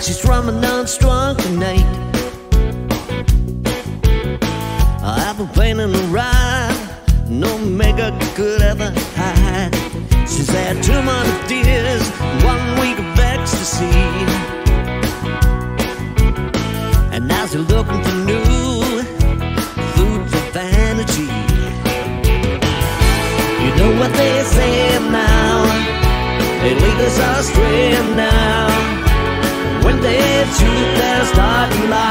She's drumming on strong tonight. ever had. She's had two months of tears, one week of ecstasy. And now she's looking for new food for vanity. You know what they say now? They lead us astray now. When they shoot their starting light.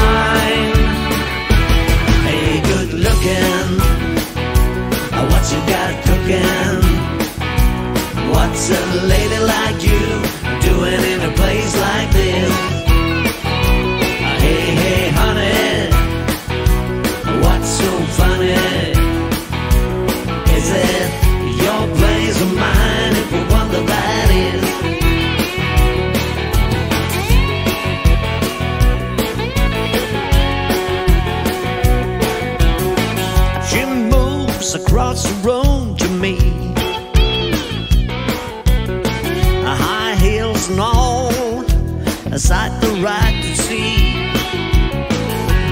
across the room to me. High heels and all, a sight the right to see.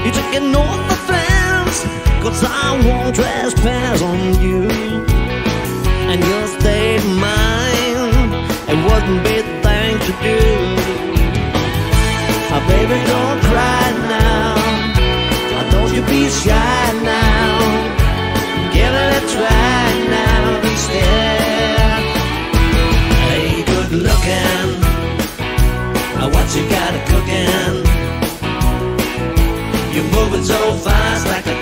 You took an off the fence, cause I won't trespass on you. And you stayed mine, it wouldn't be the thing to do. My baby, don't cry now, don't you be shy. what you got a cooking. You're moving so fast like a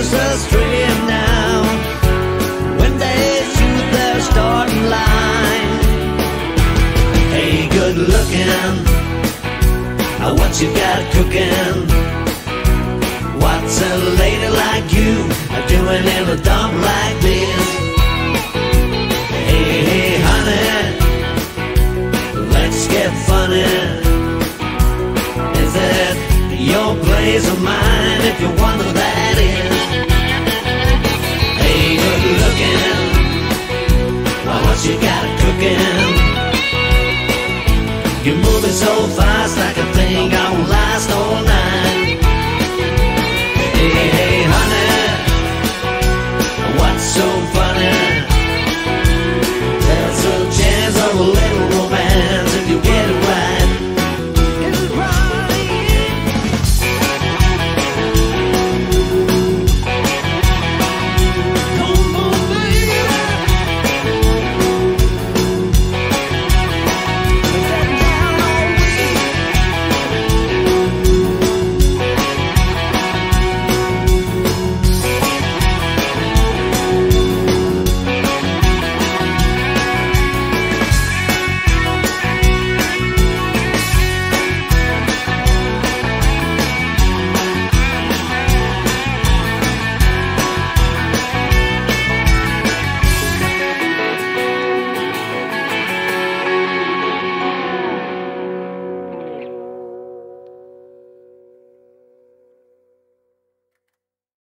Cruisers are straying now when they shoot their starting line. Hey, good looking, what you got cooking? again.